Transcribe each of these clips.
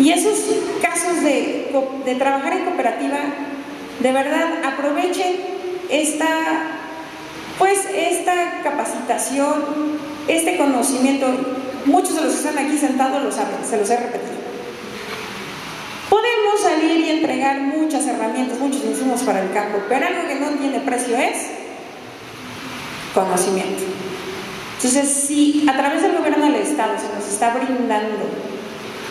Y esos casos de, de trabajar en cooperativa, de verdad, aprovechen esta, pues, esta capacitación, este conocimiento. Muchos de los que están aquí sentados lo saben, se los he repetido. Podemos salir y entregar muchas herramientas, muchos insumos para el campo, pero algo que no tiene precio es conocimiento. Entonces, si a través del gobierno del Estado se nos está brindando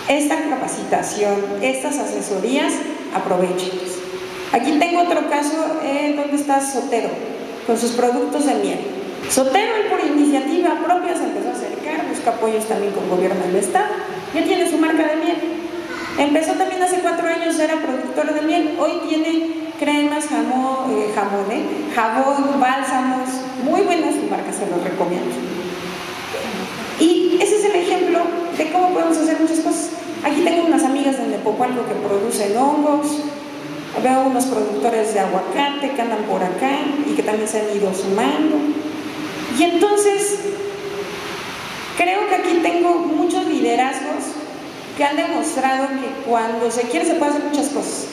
esta capacitación, estas asesorías, aprovechenlas. Aquí tengo otro caso eh, donde está Sotero, con sus productos de miel. Sotero, por iniciativa propia, se empezó a acercar, busca apoyos también con gobierno del Estado, ya tiene su marca de miel. Empezó también hace cuatro años, era productor de miel, hoy tiene cremas, jamón, eh, eh, jabón, bálsamos, muy buena su marca, se los recomiendo. Y ese es el ejemplo de cómo podemos hacer muchas cosas. Aquí tengo unas amigas de Nepopalco que producen hongos, veo unos productores de aguacate que andan por acá y que también se han ido sumando. Y entonces, creo que aquí tengo muchos liderazgos que han demostrado que cuando se quiere se puede hacer muchas cosas.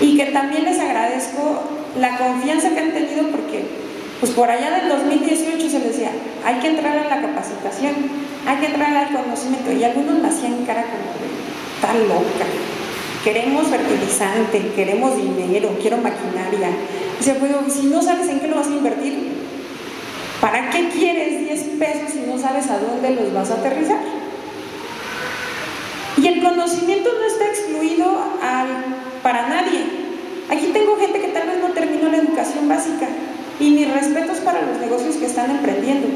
Y que también les agradezco la confianza que han tenido porque pues por allá del 2018 se decía, hay que entrar a la capacitación, hay que entrar al conocimiento. Y algunos me hacían cara como de, tan loca. Queremos fertilizante, queremos dinero, quiero maquinaria. Dice, bueno, si no sabes en qué lo vas a invertir, ¿para qué quieres 10 pesos si no sabes a dónde los vas a aterrizar? Y el conocimiento no está excluido para nadie. Aquí tengo gente que tal vez no terminó la educación básica, y mis respetos para los negocios que están emprendiendo.